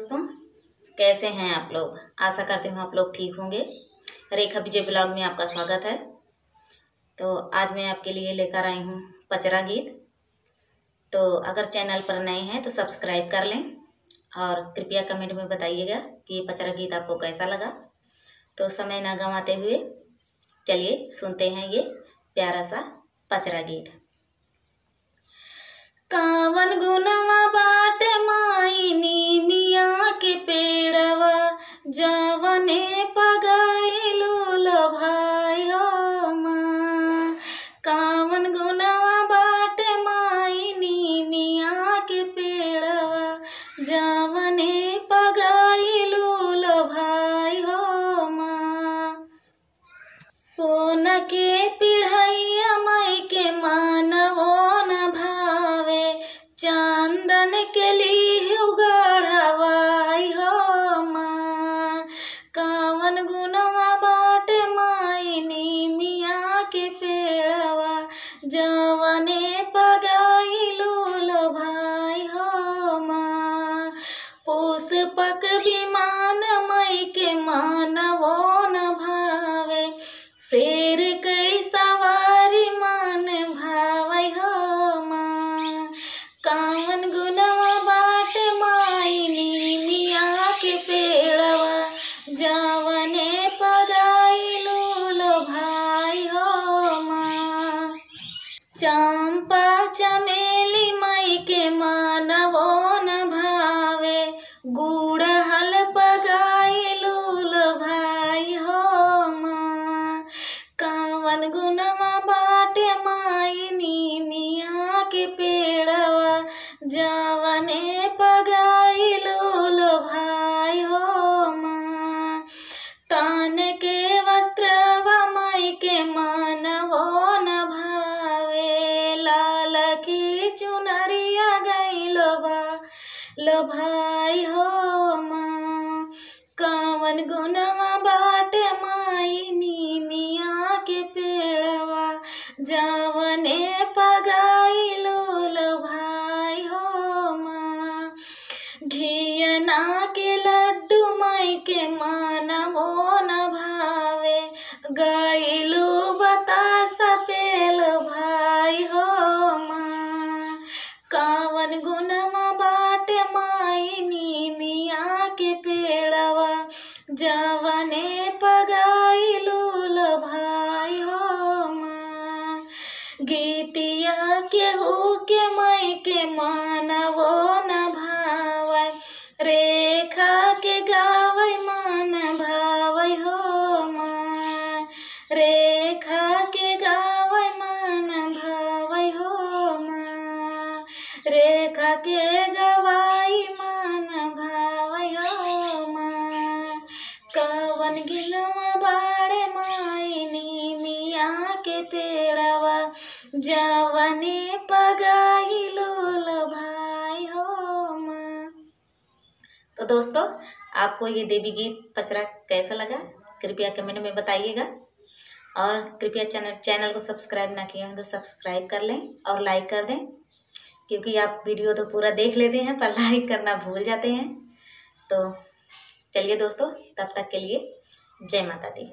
दोस्तों, कैसे हैं आप लोग? आशा करती हूँ आप लोग ठीक होंगे। रेखा विजय ब्लॉग में आपका स्वागत है। तो आज मैं आपके लिए लेकर आई हूँ पचरा गीत। तो अगर चैनल पर नए हैं तो सब्सक्राइब कर लें और कृपया कमेंट में बताइएगा कि ये पचरा गीत आपको कैसा लगा। तो समय ना गंवाते हुए चलिए सुनते हैं ये प्यारा सा पचरा गीत। कावन गुनवा बाट माई जवने पगाइलो भाई हो माँ। सोन के पिढ़ैया माई के मानवो न भावे चंदन के लिए उगाढ़वाई पेड़वा जवने पगाई लूल भाई हो माँ। तान के वस्त्र माई के मानवो न भावे। लाल की चुनरिया गई लोभा लो भाई हो माँ। कावन गुनवा जवने पगाइलू भाई हो गीतिया के हो के मई के मानवो न भाव। रेखा गिनवा बाड़े माई मिया के पेड़वा। जवने पगाई लोल भाई हो माँ। तो दोस्तों, आपको ये देवी गीत पचरा कैसा लगा? कृपया कमेंट में बताइएगा। और कृपया चैनल चैनल को सब्सक्राइब ना किया हो तो सब्सक्राइब कर लें और लाइक कर दें। क्योंकि आप वीडियो तो पूरा देख लेते हैं, पर लाइक करना भूल जाते हैं। तो चलिए दोस्तों तब तक के लिए जय माता दी।